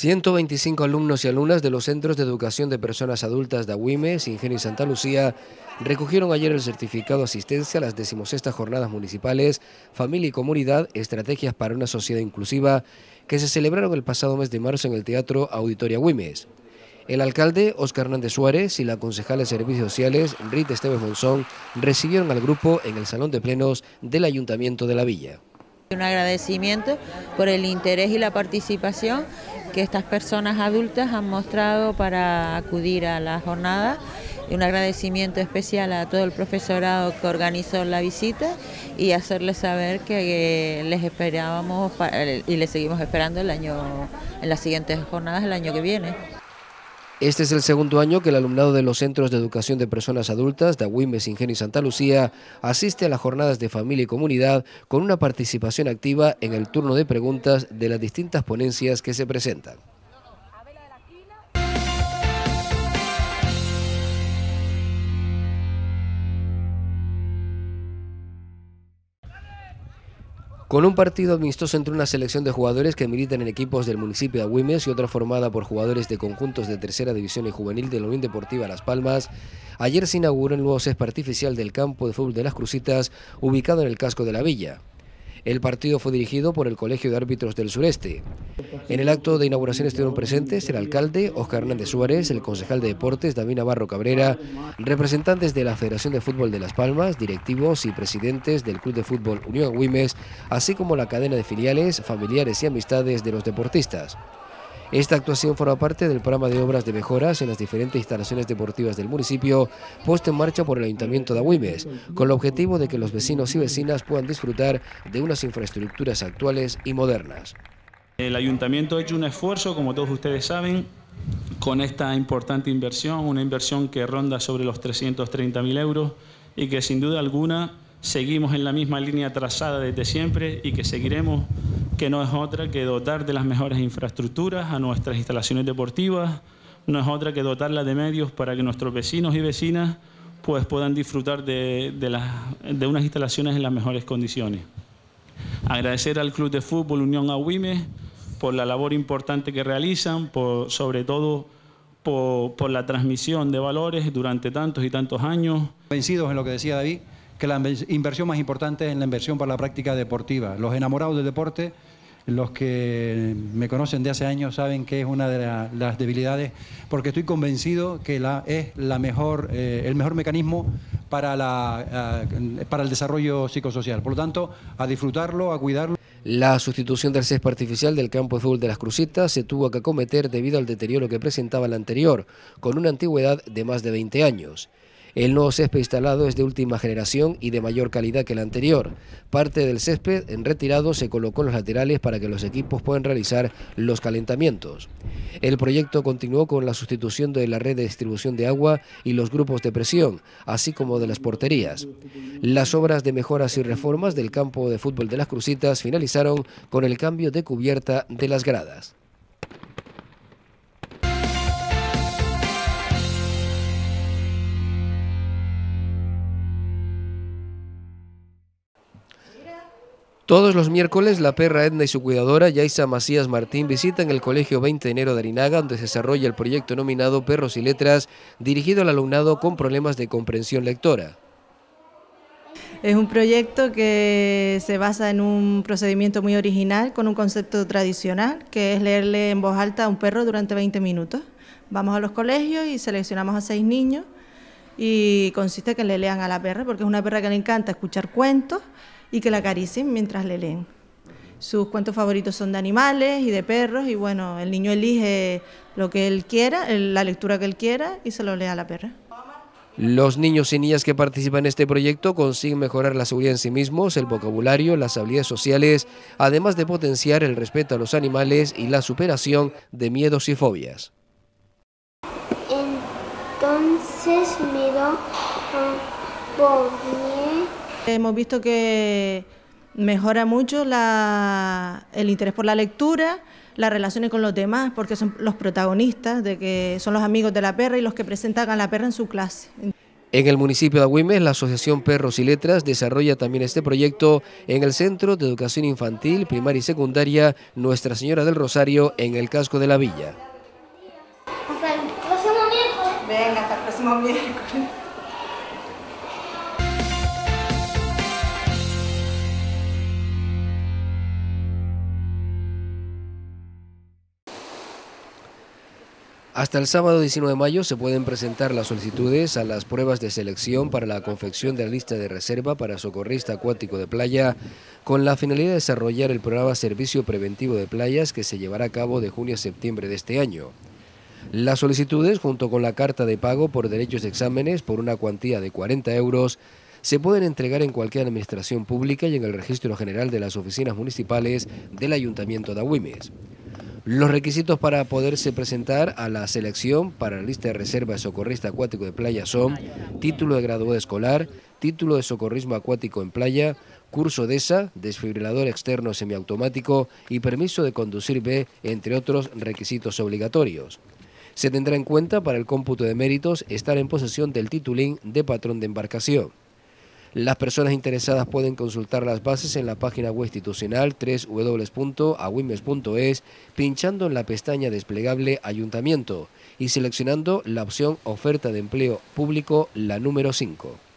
125 alumnos y alumnas de los Centros de Educación de Personas Adultas de Agüimes, Ingenio y Santa Lucía recogieron ayer el certificado de asistencia a las decimosextas jornadas municipales Familia y Comunidad, Estrategias para una Sociedad Inclusiva, que se celebraron el pasado mes de marzo en el Teatro Auditoria Agüimes. El alcalde, Óscar Hernández Suárez, y la concejala de Servicios Sociales, Rita Esteves Monzón, recibieron al grupo en el Salón de Plenos del Ayuntamiento de la Villa. Un agradecimiento por el interés y la participación que estas personas adultas han mostrado para acudir a la jornada un agradecimiento especial a todo el profesorado que organizó la visita y hacerles saber que les esperábamos y les seguimos esperando el año, en las siguientes jornadas el año que viene. Este es el segundo año que el alumnado de los Centros de Educación de Personas Adultas de Agüimes, y Santa Lucía asiste a las jornadas de familia y comunidad con una participación activa en el turno de preguntas de las distintas ponencias que se presentan. Con un partido amistoso entre una selección de jugadores que militan en equipos del municipio de Agüimes y otra formada por jugadores de conjuntos de tercera división y juvenil de la Unión Deportiva Las Palmas, ayer se inauguró el nuevo césped artificial del campo de fútbol de las Crucitas, ubicado en el casco de la villa. El partido fue dirigido por el Colegio de Árbitros del Sureste. En el acto de inauguración estuvieron presentes el alcalde Oscar Hernández Suárez, el concejal de Deportes David Navarro Cabrera, representantes de la Federación de Fútbol de Las Palmas, directivos y presidentes del Club de Fútbol Unión Agüimes, así como la cadena de filiales, familiares y amistades de los deportistas. Esta actuación forma parte del programa de obras de mejoras en las diferentes instalaciones deportivas del municipio puesto en marcha por el Ayuntamiento de Agüimes, con el objetivo de que los vecinos y vecinas puedan disfrutar de unas infraestructuras actuales y modernas. El Ayuntamiento ha hecho un esfuerzo, como todos ustedes saben, con esta importante inversión, una inversión que ronda sobre los 330.000 euros y que sin duda alguna seguimos en la misma línea trazada desde siempre y que seguiremos que no es otra que dotar de las mejores infraestructuras a nuestras instalaciones deportivas, no es otra que dotarlas de medios para que nuestros vecinos y vecinas pues, puedan disfrutar de, de, unas instalaciones en las mejores condiciones. Agradecer al Club de Fútbol Unión Agüime por la labor importante que realizan, por, sobre todo por, por la transmisión de valores durante tantos y tantos años. Vencidos en lo que decía David, que la inversión más importante es la inversión para la práctica deportiva. Los enamorados del deporte, los que me conocen de hace años saben que es una de las debilidades, porque estoy convencido que la, es la mejor, eh, el mejor mecanismo para, la, para el desarrollo psicosocial. Por lo tanto, a disfrutarlo, a cuidarlo. La sustitución del césped artificial del campo de fútbol de las Crucitas se tuvo que acometer debido al deterioro que presentaba el anterior, con una antigüedad de más de 20 años. El nuevo césped instalado es de última generación y de mayor calidad que el anterior. Parte del césped en retirado se colocó en los laterales para que los equipos puedan realizar los calentamientos. El proyecto continuó con la sustitución de la red de distribución de agua y los grupos de presión, así como de las porterías. Las obras de mejoras y reformas del campo de fútbol de las Crucitas finalizaron con el cambio de cubierta de las gradas. Todos los miércoles, la perra Edna y su cuidadora, Yaisa Macías Martín, visitan el Colegio 20 de enero de Arinaga, donde se desarrolla el proyecto nominado Perros y Letras, dirigido al alumnado con problemas de comprensión lectora. Es un proyecto que se basa en un procedimiento muy original, con un concepto tradicional, que es leerle en voz alta a un perro durante 20 minutos. Vamos a los colegios y seleccionamos a seis niños y consiste en que le lean a la perra, porque es una perra que le encanta escuchar cuentos y que la acaricien mientras le leen. Sus cuentos favoritos son de animales y de perros y bueno, el niño elige lo que él quiera, la lectura que él quiera y se lo lee a la perra. Los niños y niñas que participan en este proyecto consiguen mejorar la seguridad en sí mismos, el vocabulario, las habilidades sociales, además de potenciar el respeto a los animales y la superación de miedos y fobias. Entonces miró Hemos visto que mejora mucho el interés por la lectura, las relaciones con los demás, porque son los protagonistas, de que son los amigos de la perra y los que presentan a la perra en su clase. En el municipio de Agüimes, la Asociación Perros y Letras desarrolla también este proyecto en el Centro de Educación Infantil, Primaria y Secundaria Nuestra Señora del Rosario, en el casco de la villa. Hasta el sábado 19 de mayo se pueden presentar las solicitudes a las pruebas de selección para la confección de la lista de reserva para socorrista acuático de playa con la finalidad de desarrollar el programa Servicio Preventivo de Playas que se llevará a cabo de junio a septiembre de este año. Las solicitudes, junto con la carta de pago por derechos de exámenes por una cuantía de 40 euros, se pueden entregar en cualquier administración pública y en el registro general de las oficinas municipales del Ayuntamiento de Agüimes. Los requisitos para poderse presentar a la selección para la lista de reserva de socorrista acuático de playa son título de graduado escolar, título de socorrismo acuático en playa, curso de ESA, desfibrilador externo semiautomático y permiso de conducir B, entre otros requisitos obligatorios. Se tendrá en cuenta para el cómputo de méritos estar en posesión del titulín de patrón de embarcación. Las personas interesadas pueden consultar las bases en la página web institucional www.awimes.es pinchando en la pestaña desplegable Ayuntamiento y seleccionando la opción Oferta de empleo público, la número 5.